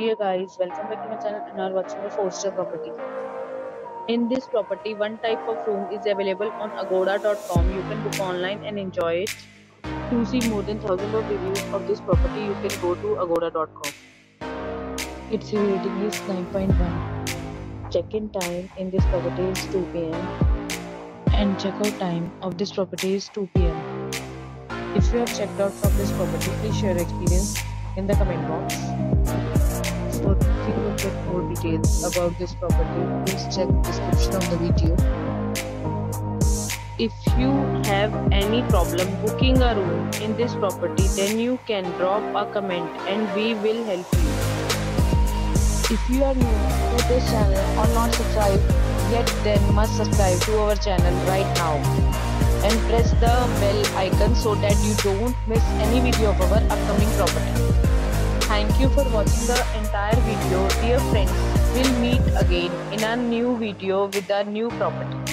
Dear guys, welcome back to my channel and are watching a four-star property. In this property, one type of room is available on agoda.com. You can book online and enjoy it. To see more than 1000 of reviews of this property, you can go to agoda.com. Its rating is 9.1. Check-in time in this property is 2 p.m. and check-out time of this property is 2 p.m. If you have checked out from this property, please share your experience in the comment box. Details about this property, please check description of the video. If you have any problem booking a room in this property, then you can drop a comment and we will help you. If you are new to this channel or not subscribed yet, then must subscribe to our channel right now and press the bell icon so that you don't miss any video of our upcoming property. Thank you for watching the entire video. Dear friends, again in a new video with a new property.